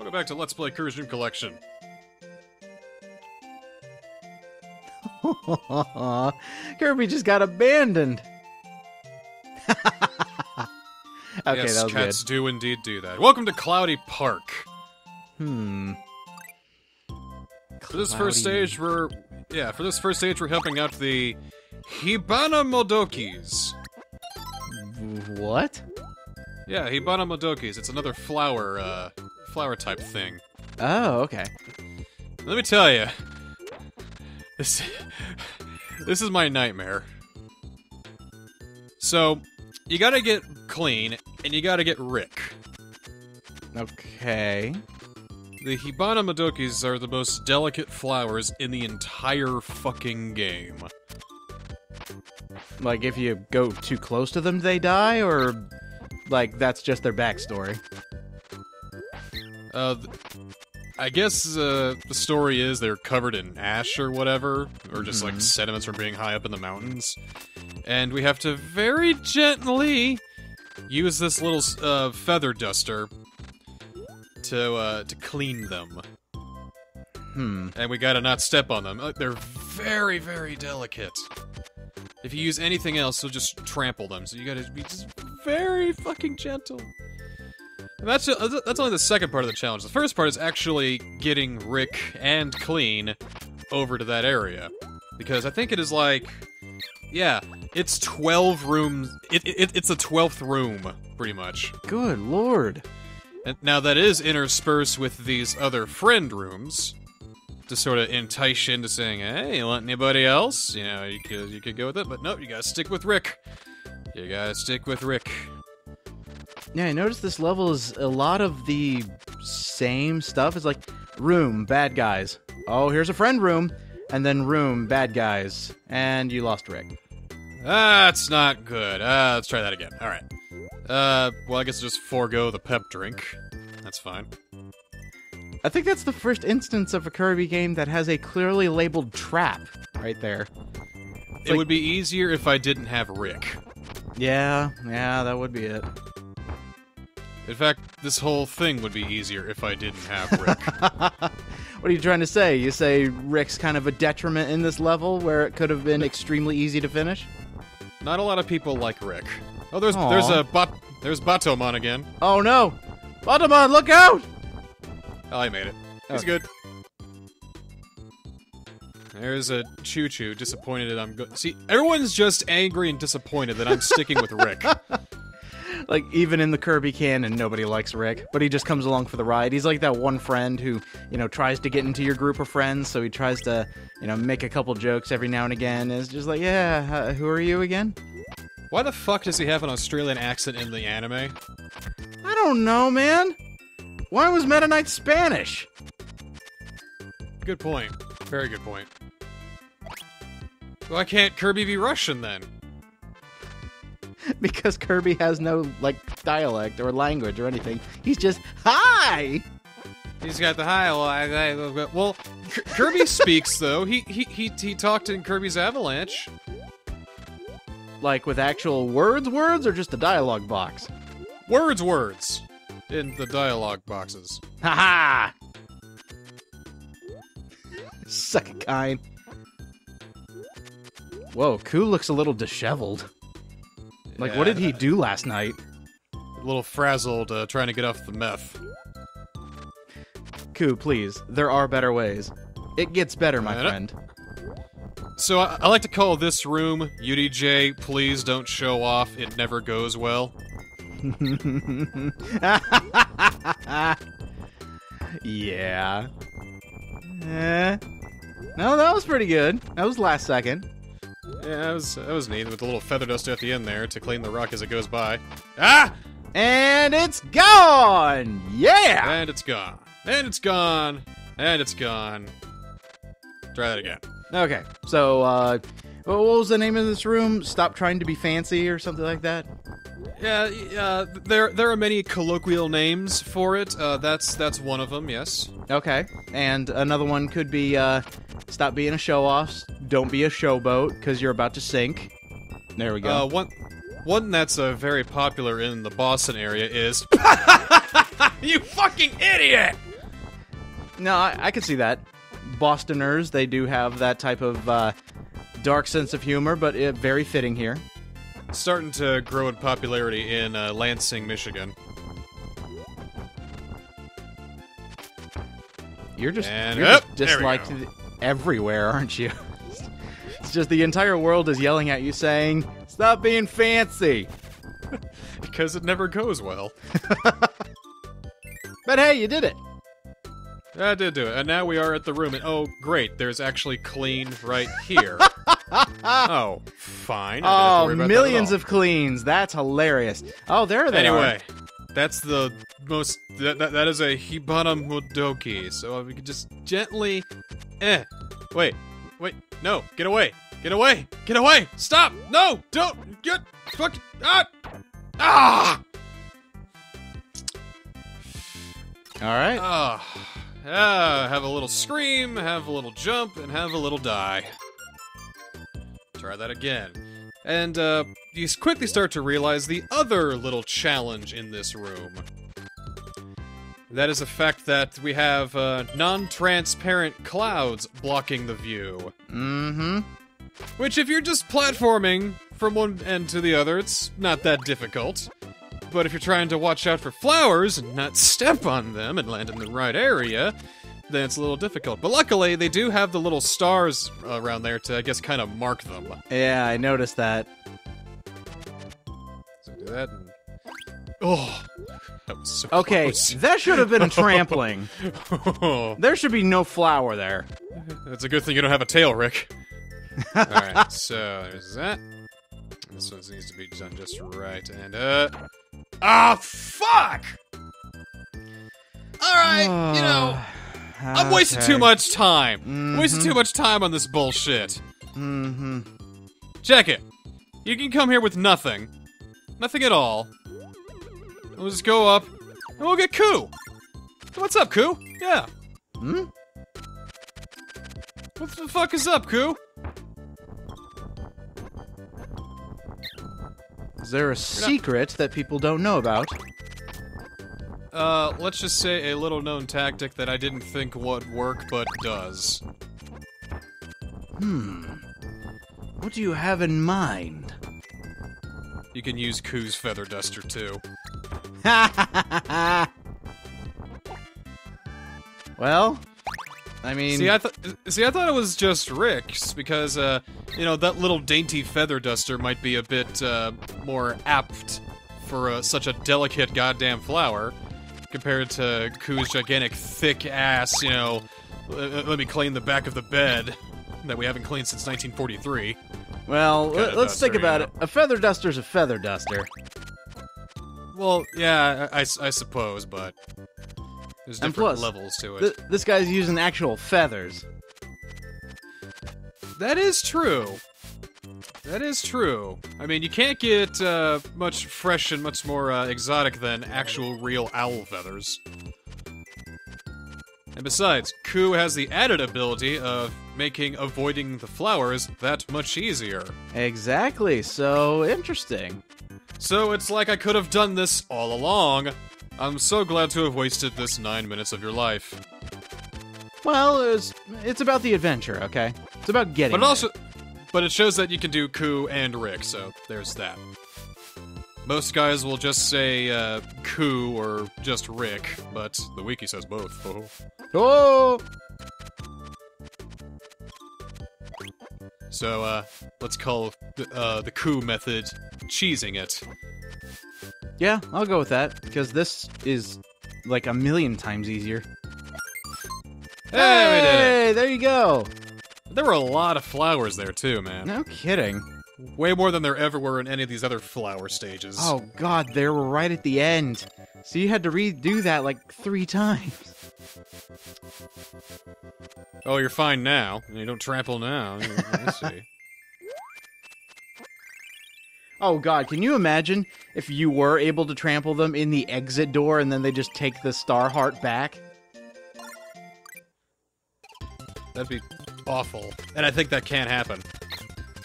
Welcome back to Let's Play Kirby's Dream Collection. Kirby just got abandoned. okay, yes, cats good. do indeed do that. Welcome to Cloudy Park. Hmm. For this first stage, we're yeah. For this first stage, we're helping out the Hibana Modokis. What? Yeah, Hibana Modokis. It's another flower, uh, flower type thing. Oh, okay. Let me tell you, this this is my nightmare. So, you gotta get clean, and you gotta get Rick. Okay. The Hibana Modokis are the most delicate flowers in the entire fucking game. Like, if you go too close to them, they die, or like that's just their backstory. Uh, I guess uh, the story is they're covered in ash or whatever, or just like Mhm. sediments from being high up in the mountains, and we have to very gently use this little uh, feather duster to uh, to clean them, Hmm. and we gotta not step on them. Uh, They're very very delicate. If you use anything else, you'll just trample them. So you gotta be just very fucking gentle. And that's uh, that's only the second part of the challenge. The first part is actually getting Rick and Clean over to that area, because I think it is like, yeah, it's twelve rooms. It, it it's the twelfth room, pretty much. Good lord. And now that is interspersed with these other friend rooms to sort of entice you into saying, "Hey, you want anybody else?" You know, you could you could go with it, but no, you gotta stick with Rick. You gotta stick with Rick. Yeah, I noticed this level is a lot of the same stuff. It's like room, bad guys. Oh, here's a friend room, and then room, bad guys, and you lost Rick. That's not good. Uh, let's try that again. All right. Uh, well, I guess I'll just forego the pep drink. That's fine. I think that's the first instance of a Kirby game that has a clearly labeled trap right there. it like- would be easier if I didn't have Rick. Yeah, yeah, that would be it. In fact, this whole thing would be easier if I didn't have Rick. what are you trying to say? You say Rick's kind of a detriment in this level where it could have been extremely easy to finish? Not a lot of people like Rick. Oh, there's Aw. there's a bot there's Batamon again. Oh no! Batamon, look out! Oh, I made it. He's Okay. good. There's a ChuChu disappointed that I'm good. See, everyone's just angry and disappointed that I'm sticking with Rick. Like, even in the Kirby canon, nobody likes Rick, but he just comes along for the ride. He's like that one friend who, you know, tries to get into your group of friends, so he tries to, you know, make a couple jokes every now and again. And it's just like, yeah, uh, who are you again? Why the fuck does he have an Australian accent in the anime? I don't know, man. Why was Meta Knight Spanish? Good point. Very good point. Why can't Kirby be Russian then? because Kirby has no, like, dialect or language or anything. He's just, hi! He's got the high. Well, I, I- well Kirby speaks though. He, he he he talked in Kirby's Avalanche. Like, with actual words, words, or just a dialogue box? Words, words, in the dialogue boxes. Ha ha! Second kind. Whoa, Coo looks a little disheveled. Like, what did he do last night? A little frazzled, uh, trying to get off the meth. Coo, please. There are better ways. It gets better, my friend. So I, I like to call this room UDJ. Please don't show off. It never goes well. yeah. Eh. No, that was pretty good. That was last second. Yeah, that was that was neat with the little feather duster at the end there to clean the rock as it goes by. Ah! And it's gone! Yeah! And it's gone. And it's gone. And it's gone. Try that again. Okay, so, uh, what was the name of this room? Stop trying to be fancy or something like that? Yeah, uh, there there are many colloquial names for it. Uh, that's that's one of them. Yes. Okay, and another one could be, uh, stop being a show off, don't be a showboat, because you're about to sink. There we go. Uh, one one that's uh, very popular in the Boston area is you fucking idiot. No, I, I can see that. Bostoners, they do have that type of uh, dark sense of humor, but uh, very fitting here. Starting to grow in popularity in uh, Lansing, Michigan. You're just And you're up, just disliked everywhere, aren't you? It's just the entire world is yelling at you, saying, "Stop being fancy." Because it never goes well. But hey, you did it. I did do it. And now we are at the room, and oh, great, there's actually clean right here. oh, fine. I didn't have to Oh, worry about that at millions of cleans. That's hilarious. Oh, there they are. Anyway, that's the most. That, that, that is a Hibana Modoki. So we can just gently. Eh. Wait. Wait. No. Get away. Get away. Get away. Stop. No. Don't. Get. Fuck. Ah. Ah. All right. Ah. Ah. Have a little scream, have a little jump, and have a little die. Try that again. And uh, you quickly start to realize the other little challenge in this room. That is the fact that we have uh, non transparent clouds blocking the view. Mm-hmm. Which, if you're just platforming from one end to the other, it's not that difficult. But if you're trying to watch out for flowers and not step on them and land in the right area, then it's a little difficult. But luckily, they do have the little stars around there to, I guess, kind of mark them. Yeah, I noticed that. So do that. Oh, that was so Okay, close. that should have been a trampling. There should be no flower there. That's a good thing you don't have a tail, Rick. Alright, so there's that. This one needs to be done just right. And, uh. Ah, fuck! Alright, you know, I'm wasting too much time. Wasting too much time on this bullshit. Mm-hmm. Check it. You can come here with nothing. Nothing at all. We'll just go up, and we'll get Coo. What's up, Coo? Yeah. Hmm? What the fuck is up, Coo? Is there a secret that people don't know about? Uh, let's just say a little known tactic that I didn't think would work, but does. Hmm. What do you have in mind? You can use Coo's feather duster too. well, I mean, See, I thought, see, I thought it was just Rick's because, uh, you know, that little dainty feather duster might be a bit uh, more apt for uh, such a delicate goddamn flower compared to Coo's gigantic, thick ass. You know, let me clean the back of the bed that we haven't cleaned since 1943. well, let- let's duster, think you about know. it. A feather duster's a feather duster. Well, yeah, I suppose, but there's different plus, levels to it. Th- this guy's using actual feathers. That is true. That is true. I mean, you can't get uh, much fresh and much more uh, exotic than actual real owl feathers. And besides, Coo has the added ability of making avoiding the flowers that much easier. Exactly. So interesting. So it's like I could have done this all along. I'm so glad to have wasted this nine minutes of your life. Well, it's it's about the adventure, okay? It's about getting. But it also, but it shows that you can do Coo and Rick, so there's that. Most guys will just say uh, Coo or just Rick, but the wiki says both. Oh. Oh, So uh, let's call the, uh, the Coo method cheesing it. yeah, I'll go with that because this is like a million times easier. Hey, we did it! Hey, there you go. There were a lot of flowers there too, man. No kidding. Way more than there ever were in any of these other flower stages. Oh God, they were right at the end. So you had to redo that like three times. Oh, you're fine now. You don't trample now. I see. Oh God, can you imagine if you were able to trample them in the exit door and then they just take the star heart back? That'd be awful. And I think that can't happen.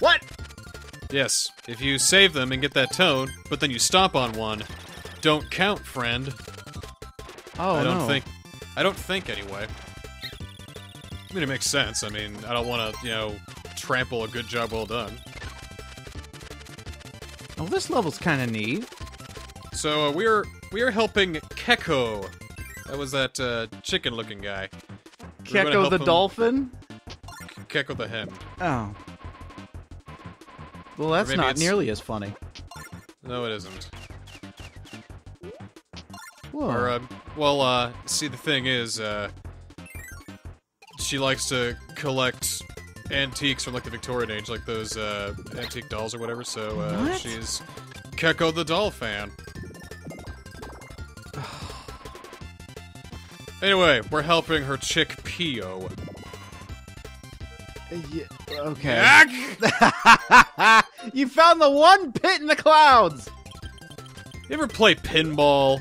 What? Yes, if you save them and get that tone, but then you stop on one, don't count, friend. Oh I don't no. think. I don't think anyway. I mean, it makes sense. I mean, I don't want to, you know, trample a good job well done. Oh, this level's kind of neat. So uh, we're we're helping Keko. That was that uh, chicken-looking guy. We're Keko the him- dolphin. Keko the hen. Oh. Well, that's not it's- nearly as funny. No, it isn't. Whoa. Or, uh, well, uh, see, the thing is, uh, she likes to collect antiques from like the Victorian age, like those uh, antique dolls or whatever. So uh, What? she's Keko the doll fan. anyway, we're helping her chick Pio. Yeah, okay. You found the one pit in the clouds. You ever play pinball?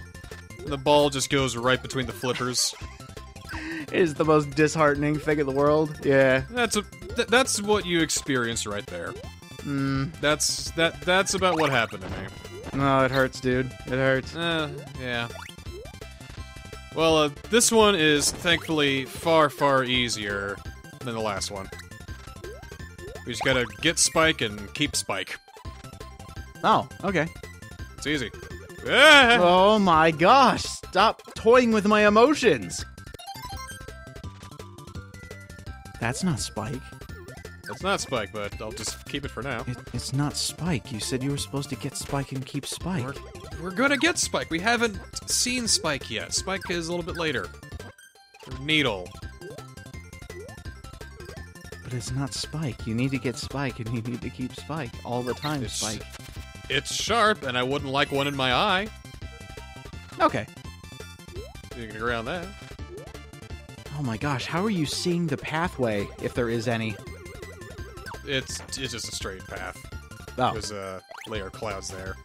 And the ball just goes right between the flippers. It is the most disheartening thing in the world. Yeah. That's a th- that's what you experienced right there. Mm. That's that that's about what happened to me. No, it hurts, dude. It hurts. Uh, yeah. Well, uh, this one is thankfully far, far easier than the last one. We just gotta get Spike and keep Spike. Oh, okay. It's easy. Ah! Oh my gosh! Stop toying with my emotions. That's not Spike. That's not Spike, but I'll just keep it for now. It, it's not Spike. You said you were supposed to get Spike and keep Spike. We're, we're gonna get Spike. We haven't seen Spike yet. Spike is a little bit later. Needle. But it's not Spike. You need to get Spike and you need to keep Spike all the time, It's- Spike. It's sharp, and I wouldn't like one in my eye. Okay. You can agree on that. Oh my gosh, how are you seeing the pathway if there is any? It's it's just a straight path. Oh, There's a layer of clouds there.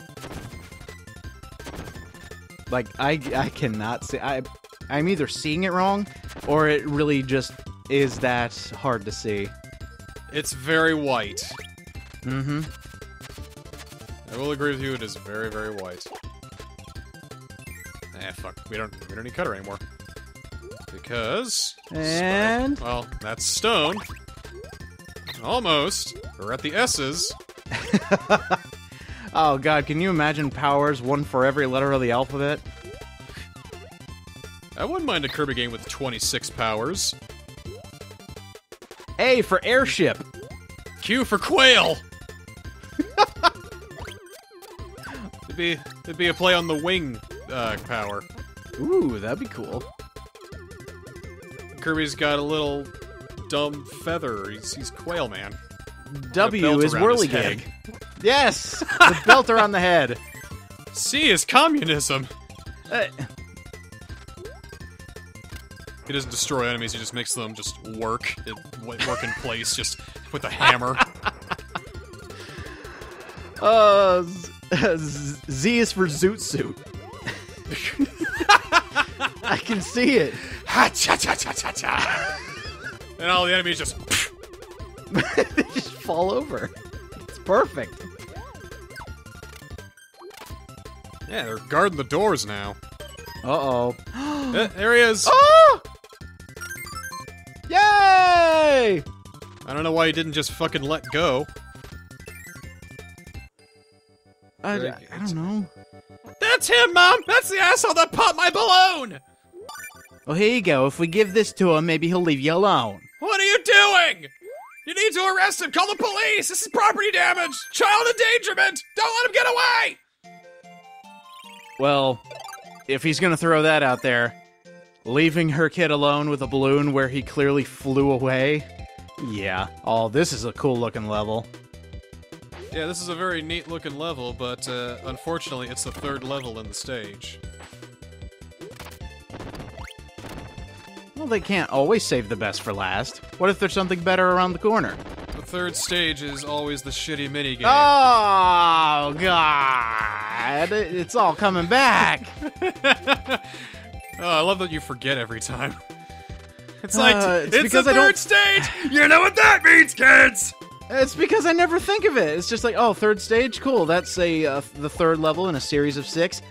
like I I cannot see I I'm either seeing it wrong or it really just is that hard to see. It's very white. Mm-hmm. I will agree with you. It is very, very white. Eh, fuck. We don't. We don't need cutter anymore. Because. And Well, that's stone. Almost. We're at the S's. oh god, can you imagine powers one for every letter of the alphabet? I wouldn't mind a Kirby game with 26 powers. A for airship. Q for quail. It'd be it'd be a play on the wing uh, power. Ooh, that'd be cool. Kirby's got a little dumb feather. He's he's quail man. W is whirligig. Yes, the belt around the head. C is communism. Uh, He doesn't destroy enemies. He just makes them just work, it, work in place, just with a hammer. uh, Z, is for zoot suit. I can see it. ha cha cha cha cha cha. And all the enemies just. they just fall over. It's perfect. Yeah, they're guarding the doors now. Uh oh. Eh, there he is. oh! Yay! I don't know why he didn't just fucking let go. I, Very I don't know. That's him, Mom! That's the asshole that popped my balloon! Well, here you go. If we give this to him, maybe he'll leave you alone. What are you doing? You need to arrest him! Call the police! This is property damage! Child endangerment! Don't let him get away! Well, if he's gonna throw that out there, leaving her kid alone with a balloon where he clearly flew away. Yeah. Oh, this is a cool looking level. Yeah, this is a very neat looking level, but uh, unfortunately, it's the third level in the stage. Well, they can't always save the best for last. What if there's something better around the corner? The third stage is always the shitty minigame. Oh, God. It's all coming back. oh, I love that you forget every time. It's like, Uh, it's it's, because the I don't- third stage! You know what that means, kids! It's because I never think of it. It's just like, oh, third stage, cool. That's a uh, the third level in a series of six,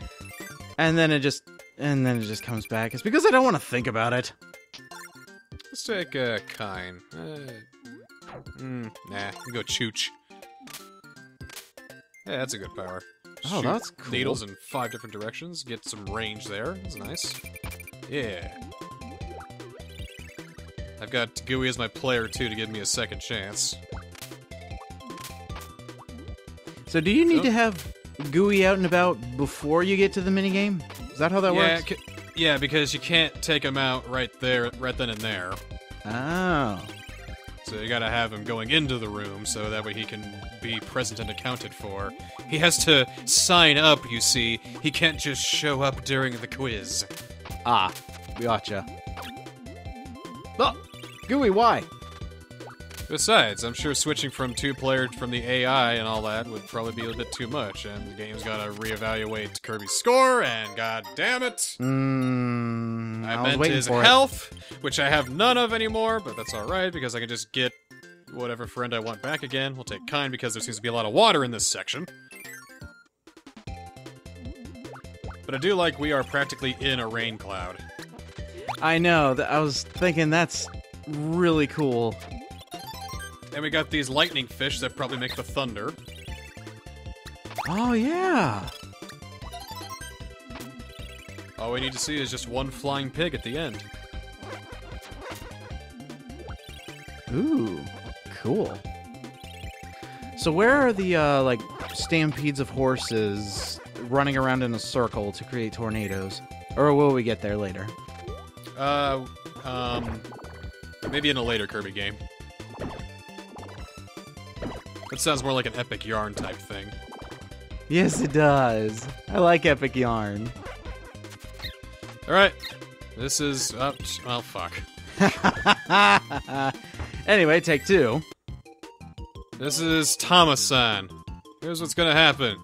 and then it just and then it just comes back. It's because I don't want to think about it. Let's take uh, Kine. Uh, mm, nah, we go Chooch. Yeah, that's a good power. Oh, Shoot that's cool. Needles in five different directions. Get some range there. That's nice. Yeah. I've got Gooey as my player too to give me a second chance. So do you need Oh. to have Gooey out and about before you get to the minigame? Is that how that yeah, works? yeah, because you can't take him out right there, right then and there. Oh. So you gotta have him going into the room so that way he can be present and accounted for. He has to sign up, you see. He can't just show up during the quiz. Ah, gotcha. Oh, Gooey, why? Besides, I'm sure switching from two player from the AI and all that would probably be a bit too much, and the game's gotta reevaluate Kirby's score, and god damn it! Mmm, I, I, meant his health, which I have none of anymore, but that's alright because I can just get whatever friend I want back again. We'll take Kine because there seems to be a lot of water in this section. But I do like we are practically in a rain cloud. I know. I was thinking that's really cool. And we got these lightning fish that probably make the thunder. Oh yeah. All we need to see is just one flying pig at the end. Ooh, cool. So where are the uh, like stampedes of horses running around in a circle to create tornadoes? Or will we get there later? Uh, um, maybe in a later Kirby game. That sounds more like an epic yarn type thing. Yes, it does. I like epic yarn. All right, this is Oh, well, fuck. anyway, take two. This is Thomas-san. Here's what's gonna happen.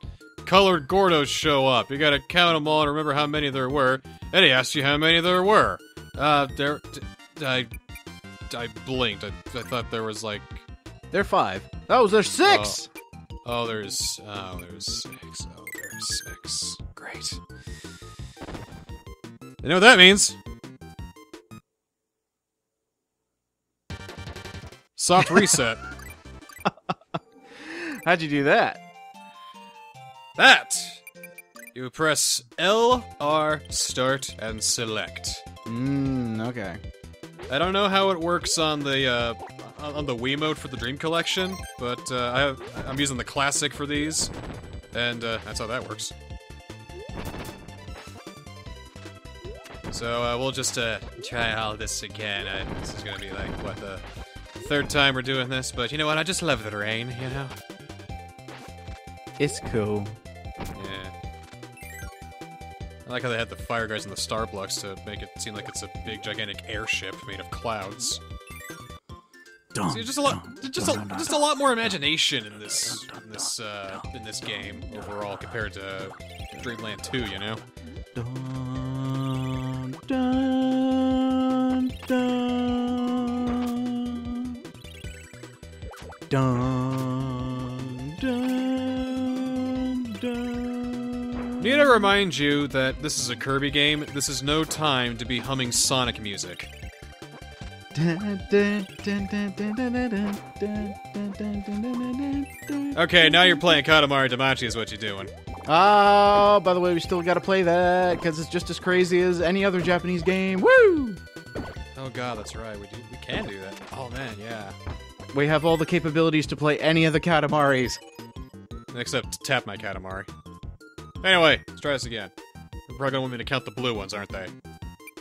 Colored Gordos show up. You gotta count them all and remember how many there were. And he asked you how many there were. Uh, there, d- I, I blinked. I, I thought there was like, They're five. Oh, there's six. oh, there's, oh, there's six. Oh, there's six. Great. You know what that means? Soft reset. How'd you do that? That you press L, R, start, and select. Mmm. Okay. I don't know how it works on the uh, on on the Wii mode for the Dream Collection, but uh, I have, I'm using the classic for these, and uh, that's how that works. So uh, we'll just uh, try all this again. Uh, this is gonna be like what the third time we're doing this, but you know what? I just love the rain. You know. It's cool. Yeah. I like how they had the fire guys and the star blocks to make it seem like it's a big, gigantic airship made of clouds. See, just a lot, just a, just a lot more imagination in this, in this, uh, in this game overall compared to Dreamland 2. You know. Dun, dun, dun. Dun, dun, dun. Need to remind you that this is a Kirby game. This is no time to be humming Sonic music. Okay, now you're playing Katamari Damacy is what you're doing. Oh, by the way, we still got to play that because it's just as crazy as any other Japanese game. Woo! Oh god, that's right. We do, we can do that. Oh man, yeah. We have all the capabilities to play any of the Katamaris. Except tap my Katamari. Anyway, let's try this again. They're probably gonna want me to count the blue ones, aren't they?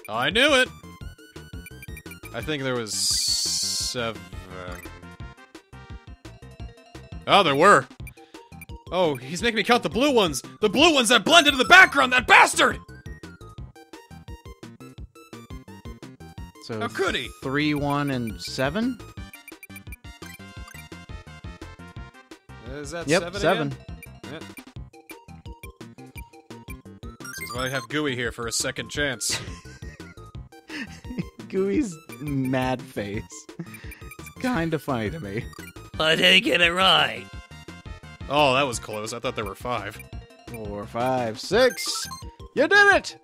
I knew it! I think there was seven. Oh, there were! Oh, he's making me count the blue ones! The blue ones that blend into the background, that bastard! So How could he? three, one, and seven. Is that Yep, seven? seven. Yeah. This is why I have Gooey here for a second chance. Gooey's mad face. It's kind of funny to me. I didn't get it right. Oh, that was close. I thought there were five. Four, five, six. You did it!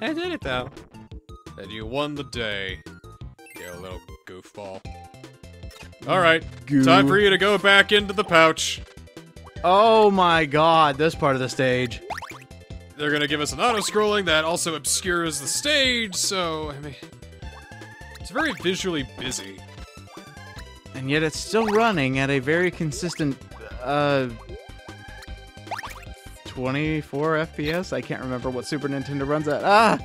I did it though. And you won the day. You little goofball. Alright, time for you to go back into the pouch. Oh my god, this part of the stage. They're gonna give us an auto-scrolling that also obscures the stage, so, I mean... It's very visually busy. And yet it's still running at a very consistent, uh... 24 FPS? I can't remember what Super Nintendo runs at. Ah!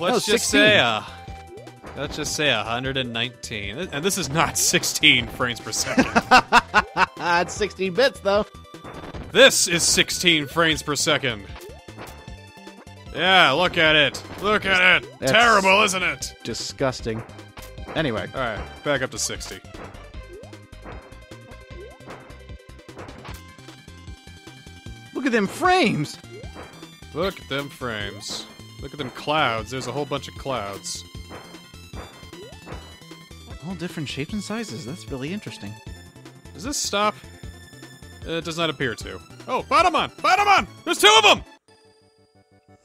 Let's Oh, just 16. say, uh... Let's just say 119. And this is not 16 frames per second. it's 16 bits, though. this is 16 frames per second. Yeah, look at it. Look at it. That's- Terrible, isn't it? Disgusting. Anyway, Alright, back up to 60. look at them frames! Look at them frames. Look at them clouds. There's a whole bunch of clouds. All different shapes and sizes. That's really interesting. Does this stop? It does not appear to. Oh, Batamon! Batamon! There's two of them!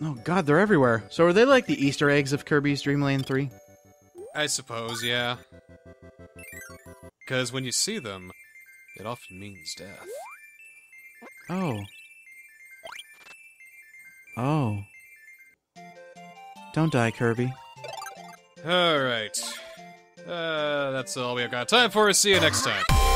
Oh god, they're everywhere. So are they like the Easter eggs of Kirby's Dream Land 3? I suppose, yeah. Because when you see them, it often means death. Oh. Oh. Don't die, Kirby. Alright. Uh, that's all we have got time for. See you next time.